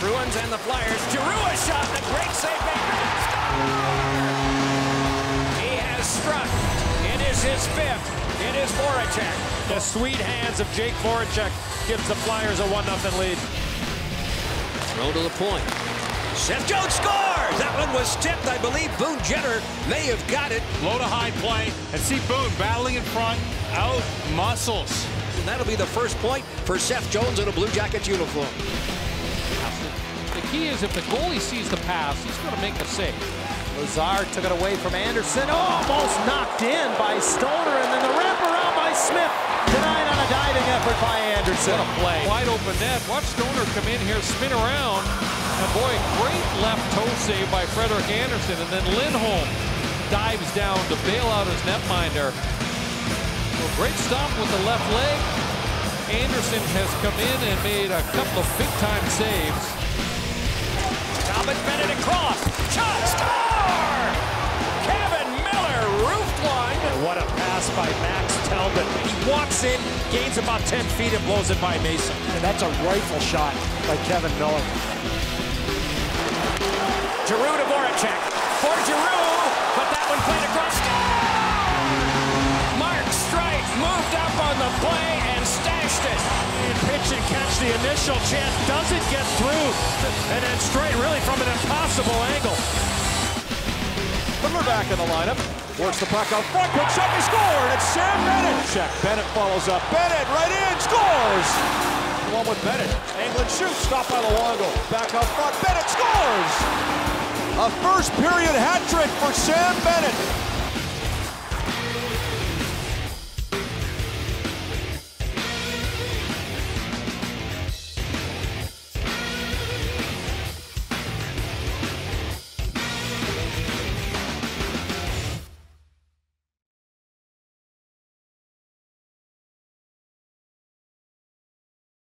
Bruins and the Flyers. Giroux a shot, a great save maker. He has struck. It is his fifth. It is Voracek. The sweet hands of Jake Voracek gives the Flyers a 1-0 lead. Throw to the point. Seth Jones scores! That one was tipped. I believe Boone Jenner may have got it. Low to high play and see Boone battling in front, out muscles. And that'll be the first point for Seth Jones in a Blue Jackets uniform. Key is if the goalie sees the pass, he's going to make the save. Lazar took it away from Andersen. Oh, almost knocked in by Stoner, and then the wraparound by Smith. Denied on a diving effort by Andersen. What a play. Wide open net. Watch Stoner come in here, spin around. And boy, great left toe save by Frederik Andersen. And then Lindholm dives down to bail out his netminder. Well, great stop with the left leg. Andersen has come in and made a couple of big-time saves. Pass by Max Talbot. He walks in, gains about 10 feet, and blows it by Mason. And that's a rifle shot by Kevan Miller. Giroux to Voracek. For Giroux, but that one played across. Mark Streit moved up on the play and stashed it. And pitch and catch the initial chance doesn't get through. And then Streit really from an impossible angle. Miller back in the lineup. Works the puck out front. Quick scored. It's Sam Bennett. Check. Bennett follows up. Bennett right in. Scores. One with Bennett. Engelland shoots. Stopped by Luongo. Back out front. Bennett scores. A first period hat trick for Sam Bennett.